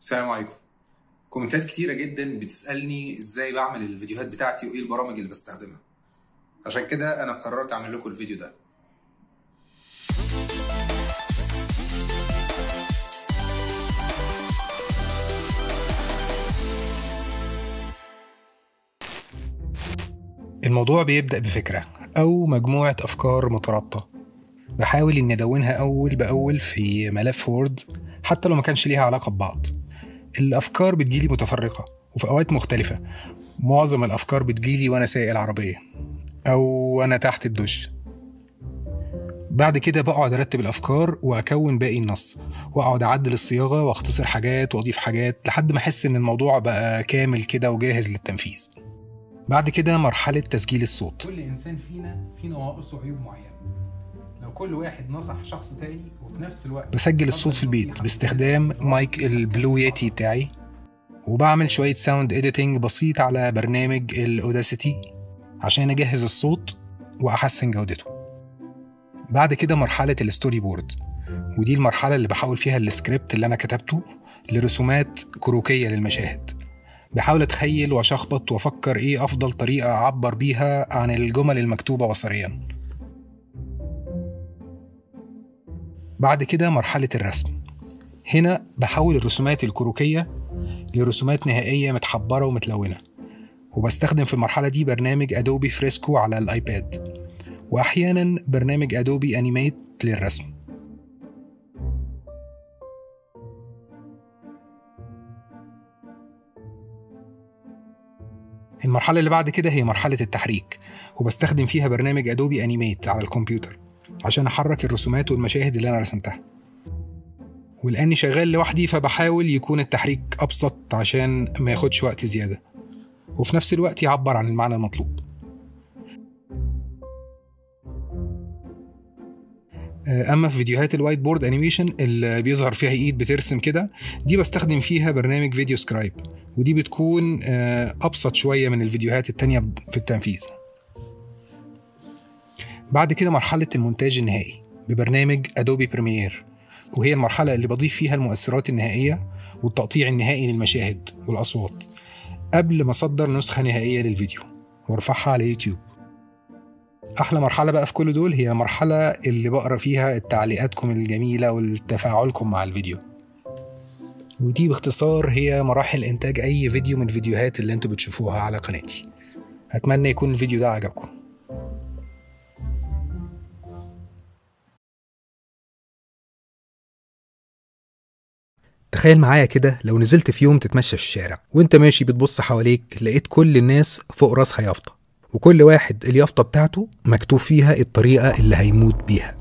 السلام عليكم. كومنتات كتيرة جدا بتسألني إزاي بعمل الفيديوهات بتاعتي وإيه البرامج اللي بستخدمها. عشان كده أنا قررت أعمل لكم الفيديو ده. الموضوع بيبدأ بفكرة أو مجموعة أفكار مترابطة. بحاول إني أدونها أول بأول في ملف وورد حتى لو ما كانش ليها علاقة ببعض. الأفكار بتجيلي متفرقة وفي أوقات مختلفة. معظم الأفكار بتجيلي وأنا سايق العربية أو وأنا تحت الدش. بعد كده بقعد أرتب الأفكار وأكون باقي النص وأقعد أعدل الصياغة وأختصر حاجات وأضيف حاجات لحد ما أحس إن الموضوع بقى كامل كده وجاهز للتنفيذ. بعد كده مرحلة تسجيل الصوت. كل إنسان فينا فيه نواقص وعيوب معينة. كل واحد نصح شخص تاني وفي نفس الوقت بسجل الصوت في البيت باستخدام mic ال Blue Yeti بتاعي وبعمل شوية sound editing بسيط على برنامج ال Audacity عشان أجهز الصوت وأحسن جودته. بعد كده مرحلة ال storyboard ودي المرحلة اللي بحول فيها السكريبت اللي أنا كتبته لرسومات كروكية للمشاهد. بحاول أتخيل وأشخبط وأفكر إيه أفضل طريقة أعبر بيها عن الجمل المكتوبة بصريا بعد كده مرحلة الرسم. هنا بحول الرسومات الكروكية لرسومات نهائية متحبرة ومتلونة وبستخدم في المرحلة دي برنامج Adobe Fresco على ال iPad وأحيانا برنامج Adobe Animate للرسم. المرحلة اللي بعد كده هي مرحلة التحريك وبستخدم فيها برنامج Adobe Animate على الكمبيوتر. عشان أحرك الرسومات والمشاهد اللي أنا رسمتها. ولأني شغال لوحدي فبحاول يكون التحريك أبسط عشان ما ياخدش وقت زيادة. وفي نفس الوقت يعبر عن المعنى المطلوب. أما في فيديوهات ال whiteboard animation اللي بيظهر فيها إيد بترسم كده دي بستخدم فيها برنامج VideoScribe. ودي بتكون أبسط شوية من الفيديوهات التانية في التنفيذ. بعد كده مرحلة المونتاج النهائي ببرنامج Adobe Premiere وهي المرحلة اللي بضيف فيها المؤثرات النهائية والتقطيع النهائي للمشاهد والأصوات قبل ما أصدر نسخة نهائية للفيديو وأرفعها على يوتيوب. أحلى مرحلة بقى في كل دول هي مرحلة اللي بقرأ فيها تعليقاتكم الجميلة وتفاعلكم مع الفيديو. ودي باختصار هي مراحل إنتاج أي فيديو من الفيديوهات اللي أنتوا بتشوفوها على قناتي. أتمنى يكون الفيديو ده عجبكم. تخيل معايا كده لو نزلت في يوم تتمشى في الشارع وانت ماشي بتبص حواليك لقيت كل الناس فوق راسها يافطه وكل واحد اليافطة بتاعته مكتوب فيها الطريقة اللي هيموت بيها.